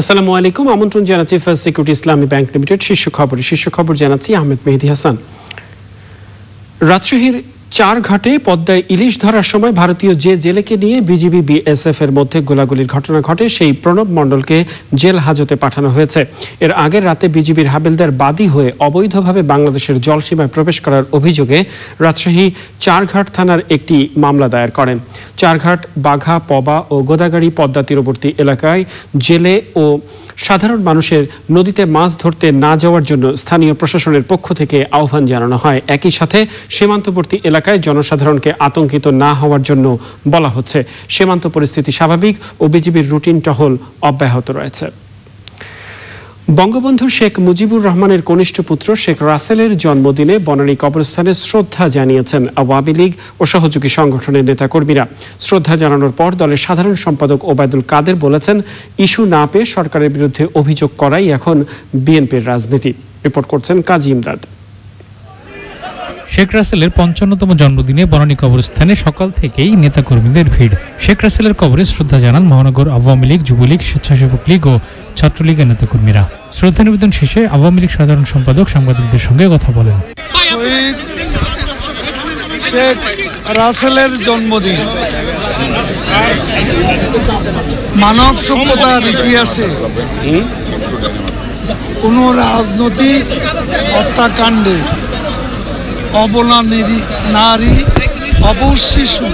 আসসালামু আলাইকুম। আমন্ত্রণ জানাচ্ছি first security Islami bank limited শীর্ষ খবর। শীর্ষ খবর জানাচ্ছি আহমেদ মেহেদি হাসান। রাজশাহীর চার ঘাটে পদ্মায় ইলিশ ধরার সময় ভারতীয় যে জেলেকে নিয়ে বিজিবি বিএসএফ এর মধ্যে গোলাগুলির ঘটনা ঘটে, সেই প্রণব মণ্ডলকে জেল হাজতে পাঠানো হয়েছে। এর আগের রাতে বিজিবির হাবিলদার বাদী হয়ে অবৈধভাবে বাংলাদেশের জলসীমায় প্রবেশ করার অভিযোগে রাজশাহী চারঘাট থানার একটি মামলা দায়ের করেন। চারঘাট, বাঘা, পবা ও গোদাগাড়ি পদ্মা তীরবর্তী এলাকায় জেলে ও সাধারণ মানুষের নদীতে মাছ ধরতে না যাওয়ার জন্য স্থানীয় প্রশাসনের পক্ষ থেকে আহ্বান জানানো হয়। একই সাথে সীমান্তবর্তী এলাকায় জনসাধারণকে আতঙ্কিত না হওয়ার জন্য বলা হচ্ছে। সীমান্ত পরিস্থিতি স্বাভাবিক ও বিজিবির রুটিন টহল অব্যাহত রয়েছে। বঙ্গবন্ধু শেখ মুজিবুর রহমানের কনিষ্ঠ পুত্র শেখ রাসেলের জন্মদিনে বনানী কবরস্থানে শ্রদ্ধা জানিয়েছেন আওয়ামী লীগ ও সহযোগী সংগঠনের নেতাকর্মীরা। শ্রদ্ধা জানানোর পর দলের সাধারণ সম্পাদক ওবায়দুল কাদের বলেছেন, ইস্যু না পেয়ে সরকারের বিরুদ্ধে অভিযোগ করাই এখন বিএনপির রাজনীতি। রিপোর্ট করছেন কাজী ইমদাদ। শেখ রাসেলের পঞ্চান্নতম জন্মদিনে বনানী কবরস্থানে সকাল থেকেই নেতাকর্মীদের ভিড়। শেখ রাসেলের কবরে শ্রদ্ধা জানান মহানগর আওয়ামী লীগ, যুবলীগ, স্বেচ্ছাসেবক লীগ ও ছাত্রলীগের নেতাকর্মীরা। শ্রদ্ধা নিবেদন শেষে আওয়ামী লীগ সাধারণ সম্পাদক, সাংবাদিকদের সঙ্গে কথা বলেন। শেখ রাসেলের জন্মদিন। মানব সভ্যতার ইতিহাসে কোন রাজনৈতিক হত্যাকাণ্ডে অবলা নিরি- নারী অবশ শিশু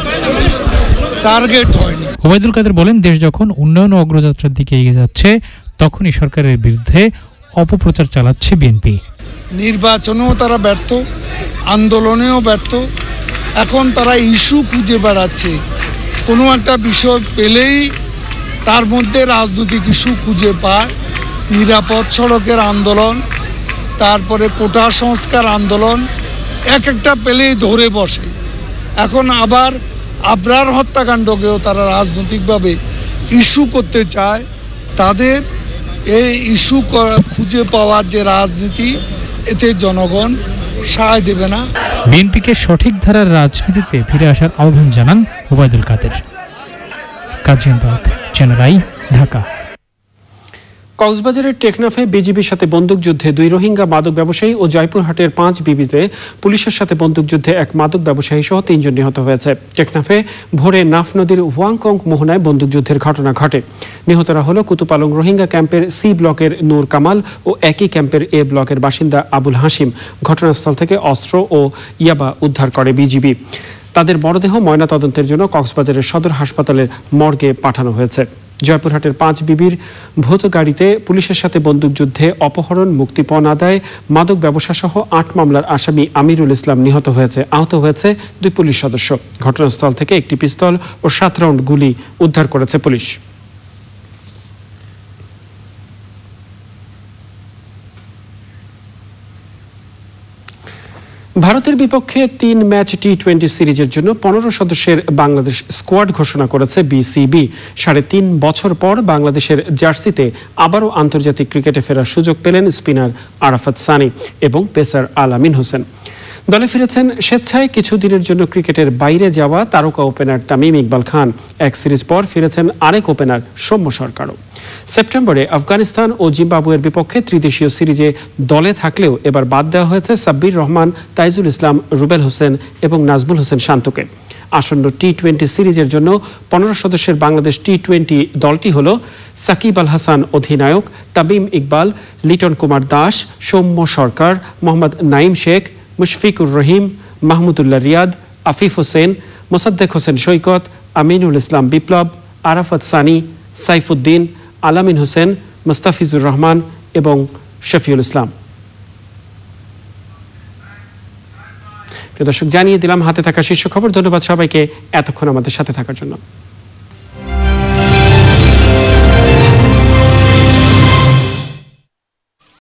টার্গেট হয়নি। ওবায়দুল কাদের বলেন দেশ যখন উন্নয়ন ও অগ্রযাত্রার দিকে এগিয়ে যাচ্ছে তখনই সরকারের বিরুদ্ধে অপপ্রচার চালাচ্ছে বিএনপি। নির্বাচনেও তারা ব্যর্থ আন্দোলনেও ব্যর্থ। এখন তারা ইস্যু খুঁজে বেড়াচ্ছে। কোনো একটা বিষয় পেলেই তার মধ্যে রাজনৈতিক ইস্যু খুঁজে পায়। নিরাপদ সড়কের আন্দোলন তারপরে কোটা সংস্কার আন্দোলন এক একটা পেলেই ধরে বসে। এখন আবার আবরার হত্যাকাণ্ডকেও তারা রাজনৈতিকভাবে ইস্যু করতে চায়। তাদের এই ইস্যু খুঁজে পাওয়ার যে রাজনীতি এতে জনগণ সায় দেবে না। বিএনপিকে সঠিক ধারার রাজনীতিতে ফিরে আসার আহ্বান জানান ওবায়দুল কাদের। কাজী আহমেদ, চ্যানেল ঢাকা। কক্সবাজারের টেকনাফে বিজিবির সাথে বন্দুকযুদ্ধে দুই রোহিঙ্গা মাদক ব্যবসায়ী ও জয়পুরহাটের পাঁচ বিবিতে পুলিশের সাথে বন্দুকযুদ্ধে এক মাদক ব্যবসায়ী সহ তিনজন নিহত হয়েছে। টেকনাফে ভোরে নাফ নদীর হুয়াংকং মোহনায় বন্দুকযুদ্ধের ঘটনা ঘটে। নিহতরা হল কুতুপালং রোহিঙ্গা ক্যাম্পের সি ব্লকের নূর কামাল ও একই ক্যাম্পের এ ব্লকের বাসিন্দা আবুল হাসিম ঘটনাস্থল থেকে অস্ত্র ও ইয়াবা উদ্ধার করে বিজিবি। তাদের মরদেহ ময়নাতদন্তের জন্য কক্সবাজারের সদর হাসপাতালের মর্গে পাঠানো হয়েছে। জয়পুরহাটের পাঁচ বিবির ভূত গাড়িতে পুলিশের সাথে বন্দুকযুদ্ধে অপহরণ, মুক্তিপণ আদায়, মাদক ব্যবসা সহ আট মামলার আসামি আমিরুল ইসলাম নিহত হয়েছে। আহত হয়েছে দুই পুলিশ সদস্য। ঘটনাস্থল থেকে একটি পিস্তল ও সাত রাউন্ড গুলি উদ্ধার করেছে পুলিশ। ভারতের বিপক্ষে তিন ম্যাচ টি টোয়েন্টি সিরিজের জন্য পনেরো সদস্যের বাংলাদেশ স্কোয়াড ঘোষণা করেছে বিসিবি সাড়ে তিন বছর পর বাংলাদেশের জার্সিতে আবারও আন্তর্জাতিক ক্রিকেটে ফেরার সুযোগ পেলেন স্পিনার আরাফাত সানি এবং পেসার আলামিন হোসেন। দলে ফিরেছেন স্বেচ্ছায় কিছুদিনের জন্য ক্রিকেটের বাইরে যাওয়া তারকা ওপেনার তামিম ইকবাল খান। এক সিরিজ পর ফিরেছেন আরেক ওপেনার সৌম্য সরকারও। সেপ্টেম্বরে আফগানিস্তান ও জিম্বাবুয়ের বিপক্ষে ত্রিদেশীয় সিরিজে দলে থাকলেও এবার বাদ দেওয়া হয়েছে সাব্বির রহমান, তাইজুল ইসলাম, রুবেল হোসেন এবং নাজমুল হোসেন শান্তকে। আসন্ন টি টোয়েন্টি সিরিজের জন্য পনেরো সদস্যের বাংলাদেশ টি টোয়েন্টি দলটি হল সাকিব আল হাসান অধিনায়ক, তামিম ইকবাল, লিটন কুমার দাস, সৌম্য সরকার, মোহাম্মদ নাইম শেখ, মুশফিকুর রহিম, মাহমুদুল্লাহ রিয়াদ, আফিফ হোসেন, মোসাদ্দেক হোসেন সৈকত, আমিনুল ইসলাম বিপ্লব, আরাফাত সানি, সাইফুদ্দিন আলামিন হোসেন, মুস্তাফিজুর রহমান এবং শফিউল ইসলাম। প্রিয় দর্শক, জানিয়ে দিলাম হাতে থাকা শীর্ষ খবর। ধন্যবাদ সবাইকে এতক্ষণ আমাদের সাথে থাকার জন্য।